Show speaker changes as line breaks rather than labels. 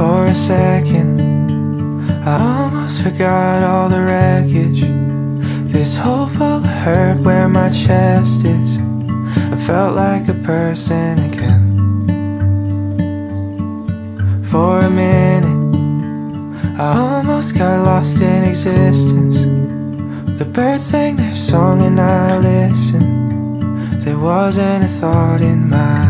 For a second, I almost forgot all the wreckage. This hole full of hurt where my chest is. I felt like a person again. For a minute, I almost got lost in existence. The birds sang their song and I listened. There wasn't a thought in my.